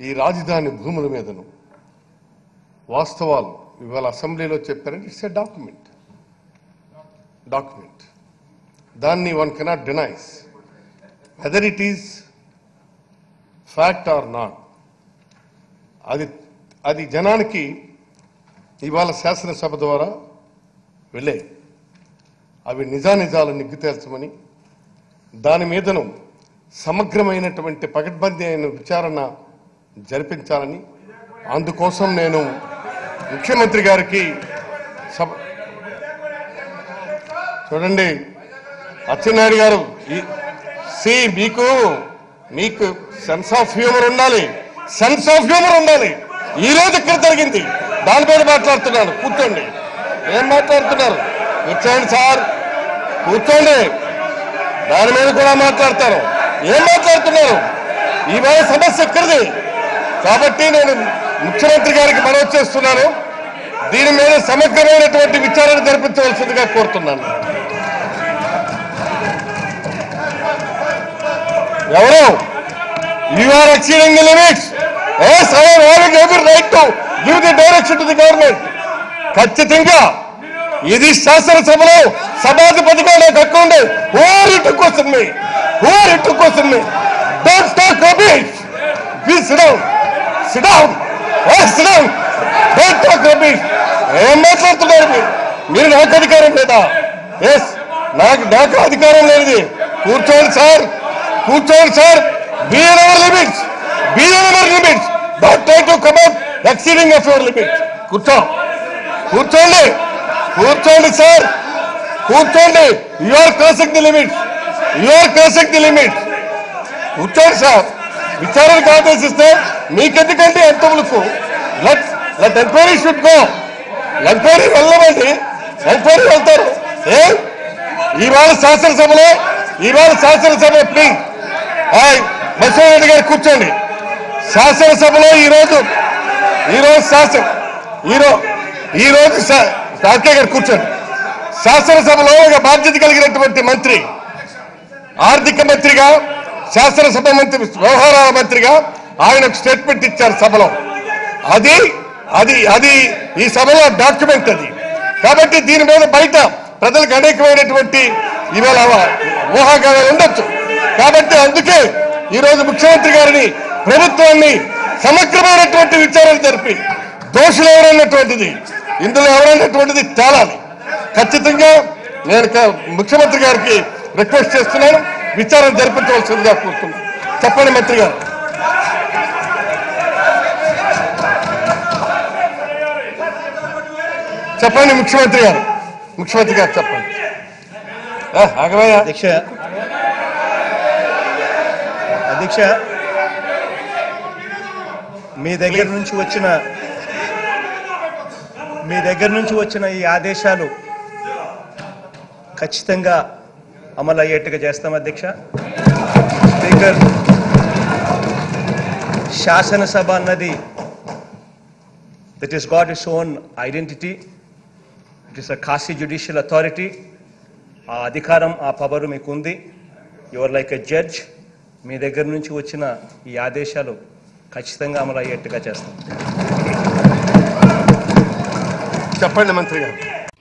ఈ రాజధాని భూముల మీదను వాస్తవాలు ఇవాళ అసెంబ్లీలో చెప్పారంటే ఇట్స్ ఏ డాక్యుమెంట్. డాక్యుమెంట్. దాన్ని one cannot denies whether it is fact or not. అది అది జనానికి ఇవాళ శాసనసభ ద్వారా వెళ్ళే అవి నిజానిజాలు నిగ్గు తేల్చమని దాని మీదను సమగ్రమైనటువంటి పకడ్బందీ అయిన విచారణ జరిపించాలని అందుకోసం నేను ముఖ్యమంత్రి గారికి సభ చూడండి అచ్చెన్నాయుడు గారు సి మీకు మీకు సెన్స్ ఆఫ్ హ్యూమర్ ఉండాలి. సెన్స్ ఆఫ్ హ్యూమర్ ఉండాలి. ఈ రోజు ఇక్కడ జరిగింది. దాని మీద మాట్లాడుతున్నాను కూర్చోండి. ఏం మాట్లాడుతున్నారు? కూర్చోండి సార్. కూర్చోండి. దాని మీద కూడా మాట్లాడతారు. ఏం మాట్లాడుతున్నారు? ఈ సమస్య ఎక్కడిది కాబట్టి నేను ముఖ్యమంత్రి గారికి మనవి చేస్తున్నాను. దీని మీద సమగ్రమైనటువంటి విచారణ జరిపించవలసిందిగా కోరుతున్నాను. ఎవరు? You are exceeding the limits is I right to give the direction to the government ఖచ్చితంగా ఇది శాసనసభలో సభాధిపతిగా నాకు హక్కు ఉంది. ఓర్ ఇటు కోసం మీ ఓర్ ఇటు కోసం మీ don't talk rubbish please down sit down oh sit down don't talk rubbish ఏం మాట్లాడుతున్నారు మీరు? మీరు నాకు అధికారం లేదా? ఎస్ నాకు నాకు అధికారం లేదు కూర్చోండి సార్. కూర్చోండి sir. Bear our limits bear our limits don't try to come out exceeding of your limits కూర్చో కూర్చోండి కూర్చోండి సార్ కూర్చోండి you are crossing the limits you are crossing the limits కూర్చోండి సార్ విచారణకు ఆదేశిస్తే మీకెందుకంటే ఎంత ఉలుకు? Let let enquiry should go enquiry వెళ్ళమండి. Enquiry వెళ్తారు. ఏ? ఈవేళ శాసనసభలో ఈవేళ శాసనసభ ప్లీజ్ హాయ్ రెడ్డి గారు కూర్చోండి. శాసనసభలో ఈరోజు ఈరోజు శాసన ఈరోజు ఈరోజు రాకే గారు కూర్చోండి. శాసనసభలో ఒక బాధ్యత కలిగినటువంటి మంత్రి ఆర్థిక మంత్రిగా శాసనసభ మంత్రి వ్యవహారాల మంత్రిగా ఆయన స్టేట్మెంట్ ఇచ్చారు సభలో. అది అది అది ఈ సభలో డాక్యుమెంట్ అది. కాబట్టి దీని మీద బయట ప్రజలకు అనేకమైనటువంటి ఇవాళ ఊహాగాలు ఉండొచ్చు. కాబట్టి అందుకే ఈరోజు ముఖ్యమంత్రి గారిని ప్రభుత్వాన్ని సమగ్రమైనటువంటి విచారణ జరిపి దోషులు ఎవరన్నటువంటిది ఇందులో ఎవరన్నటువంటిది తేలాలి. ఖచ్చితంగా నేను క- ముఖ్యమంత్రి గారికి రిక్వెస్ట్ చేస్తున్నాను. విచారణ జరిపించవలసిందిగా కోరుతున్నాను చెప్పండి మంత్రి గారు. చెప్పండి ముఖ్యమంత్రి గారు. ముఖ్యమంత్రి గారు చెప్పండి. ఆగవయ్యా. అధ్యక్ష. అధ్యక్ష. మీ దగ్గర నుంచి వచ్చిన మీ దగ్గర నుంచి వచ్చిన ఈ ఆదేశాలు ఖచ్చితంగా అమలు అయ్యేట్టుగా చేస్తాం అధ్యక్ష. స్పీకర్ శాసనసభ అన్నది that is got is own identity it is a quasi judicial authority ఆ అధికారం ఆ పవర్ మీకు ఉంది యువర్ లైక్ ఎ జడ్జ్ మీ దగ్గర నుంచి వచ్చిన ఈ ఆదేశాలు ఖచ్చితంగా అమలు అయ్యేట్టుగా చేస్తాం. చెప్పండి మంత్రి గారు.